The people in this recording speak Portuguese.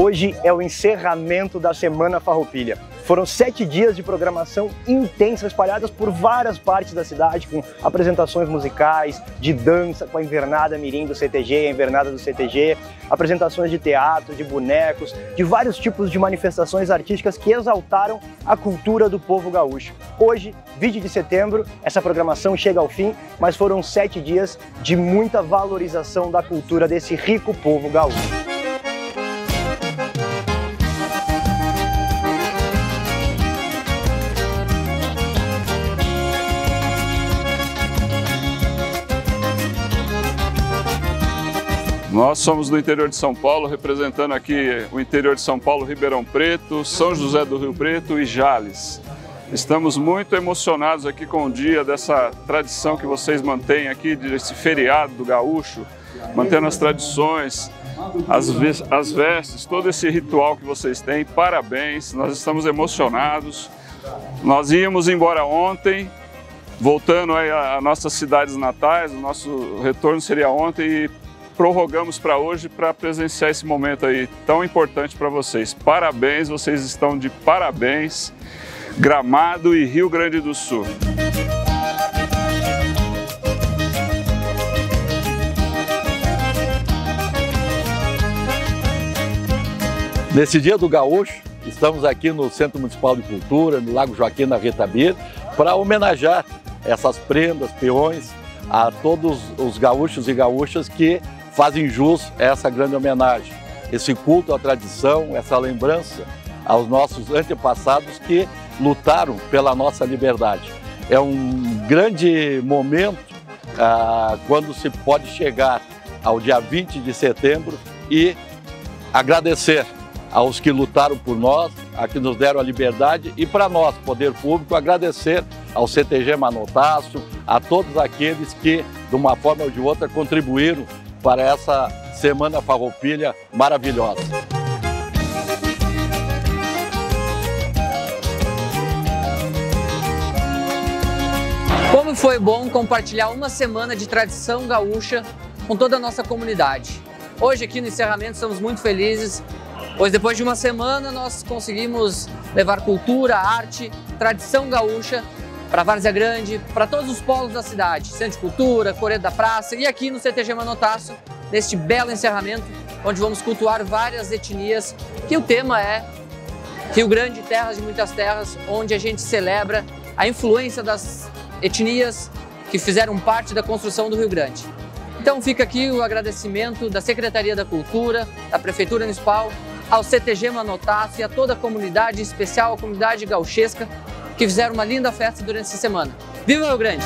Hoje é o encerramento da Semana Farroupilha. Foram sete dias de programação intensa espalhadas por várias partes da cidade, com apresentações musicais, de dança, com a Invernada Mirim do CTG, a Invernada do CTG, apresentações de teatro, de bonecos, de vários tipos de manifestações artísticas que exaltaram a cultura do povo gaúcho. Hoje, 20 de setembro, essa programação chega ao fim, mas foram sete dias de muita valorização da cultura desse rico povo gaúcho. Nós somos do interior de São Paulo, representando aqui o interior de São Paulo, Ribeirão Preto, São José do Rio Preto e Jales. Estamos muito emocionados aqui com o dia dessa tradição que vocês mantêm aqui, desse feriado do gaúcho, mantendo as tradições, as, as vestes, todo esse ritual que vocês têm. Parabéns, nós estamos emocionados. Nós íamos embora ontem, voltando aí a nossas cidades natais, o nosso retorno seria ontem e prorrogamos para hoje para presenciar esse momento aí tão importante para vocês. Parabéns, vocês estão de parabéns. Gramado e Rio Grande do Sul. Nesse dia do Gaúcho, estamos aqui no Centro Municipal de Cultura, no Lago Joaquim, na Retabir, para homenagear essas prendas, peões, a todos os gaúchos e gaúchas que fazem jus a essa grande homenagem, esse culto à tradição, essa lembrança aos nossos antepassados que lutaram pela nossa liberdade. É um grande momento ah, quando se pode chegar ao dia 20 de setembro e agradecer aos que lutaram por nós, a que nos deram a liberdade e para nós, poder público, agradecer ao CTG Manotaço, a todos aqueles que, de uma forma ou de outra, contribuíram para essa Semana Farroupilha maravilhosa. Como foi bom compartilhar uma semana de tradição gaúcha com toda a nossa comunidade. Hoje aqui no encerramento estamos muito felizes, pois depois de uma semana nós conseguimos levar cultura, arte, tradição gaúcha para Várzea Grande, para todos os polos da cidade, Centro de Cultura, Coreia da Praça e aqui no CTG Manotaço, neste belo encerramento, onde vamos cultuar várias etnias, que o tema é Rio Grande, terras de muitas terras, onde a gente celebra a influência das etnias que fizeram parte da construção do Rio Grande. Então fica aqui o agradecimento da Secretaria da Cultura, da Prefeitura Municipal, ao CTG Manotaço e a toda a comunidade, em especial a comunidade gauchesca, que fizeram uma linda festa durante essa semana. Viva o Grande!